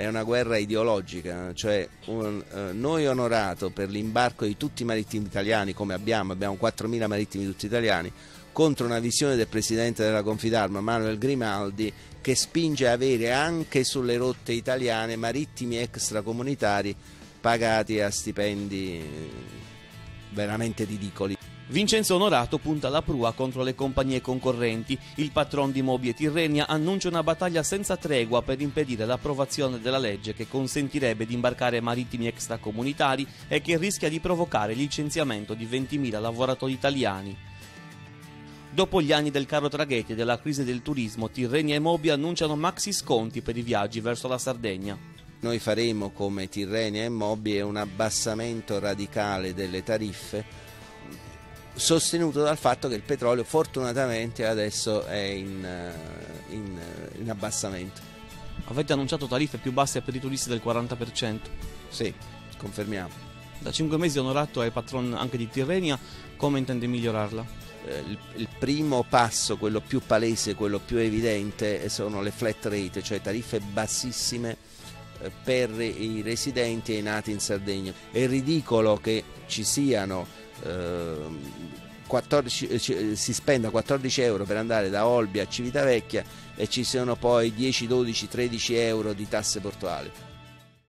è una guerra ideologica, cioè un, eh, noi onorato per l'imbarco di tutti i marittimi italiani come abbiamo, abbiamo 4.000 marittimi tutti italiani, contro una visione del presidente della Confidarma Manuel Grimaldi che spinge a avere anche sulle rotte italiane marittimi extracomunitari pagati a stipendi veramente ridicoli. Vincenzo Onorato punta la prua contro le compagnie concorrenti. Il patron di Mobi e Tirrenia annuncia una battaglia senza tregua per impedire l'approvazione della legge che consentirebbe di imbarcare marittimi extracomunitari e che rischia di provocare il licenziamento di 20.000 lavoratori italiani. Dopo gli anni del caro traghedia e della crisi del turismo, Tirrenia e Mobi annunciano maxi sconti per i viaggi verso la Sardegna. Noi faremo come Tirrenia e Mobi un abbassamento radicale delle tariffe sostenuto dal fatto che il petrolio fortunatamente adesso è in, eh, in, in abbassamento. Avete annunciato tariffe più basse per i turisti del 40%? Sì, confermiamo. Da cinque mesi Onorato è patron anche di Tirrenia, come intende migliorarla? Eh, il, primo passo, quello più palese, quello più evidente, sono le flat rate, cioè tariffe bassissime eh, per i residenti e i nati in Sardegna. È ridicolo che ci siano eh, 14, eh, si spenda 14 euro per andare da Olbia a Civitavecchia e ci siano poi 10, 12, 13 euro di tasse portuali.